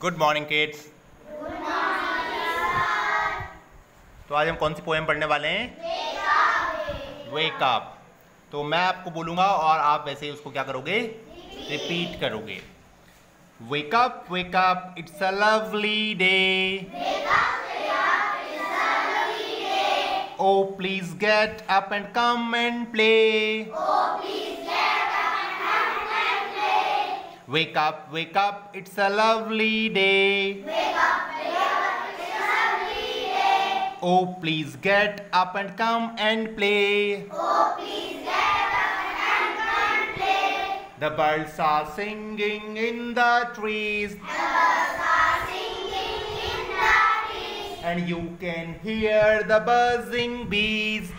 Good morning kids तो आज हम कौन सी पोएम पढ़ने वाले हैं? वेक अप तो मैं आपको बोलूँगा और आप वैसे उसको क्या करोगे? रिपीट करोगे. Wake up wake up it's a lovely day oh please get up and come and play Wake up, wake up, it's a lovely day. Wake up, wake up, it's a lovely day. Oh, please get up and come and play. Oh, please get up and come and play. The birds are singing in the trees. The birds are singing in the trees. And you can hear the buzzing bees.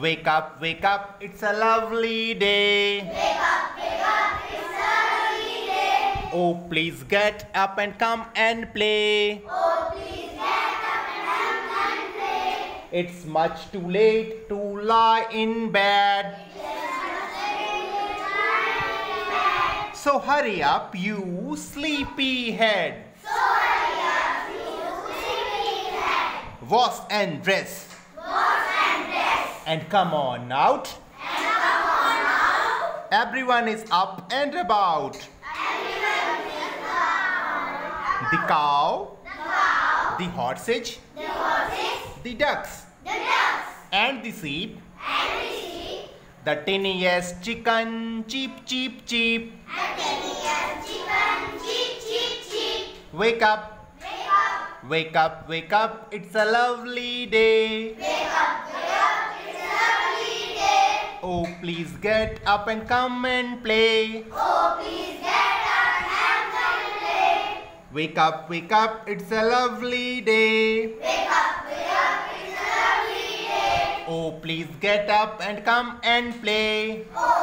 Wake up, wake up, it's a lovely day. Wake up, wake up, it's a lovely day. Oh, please get up and come and play. Oh, please get up and come and play. It's much too late to lie in bed. So hurry up, you sleepy head. So hurry up, you sleepy head. Wash and dress and come on out. And come on out. Everyone is up and about. Everyone is about. The cow. The cow. The horses. The horses. The ducks. The ducks. And the sheep. And the sheep. The tiniest chicken, cheep, cheep, cheep. The tiniest chicken, cheep, cheep, cheep. Wake up. Wake up. Wake up. It's a lovely day. Wake up. Oh, please get up and come and play. Oh, please get up and come and play. Wake up, wake up, it's a lovely day. Wake up, wake up, it's a lovely day. Oh, please get up and come and play. Oh.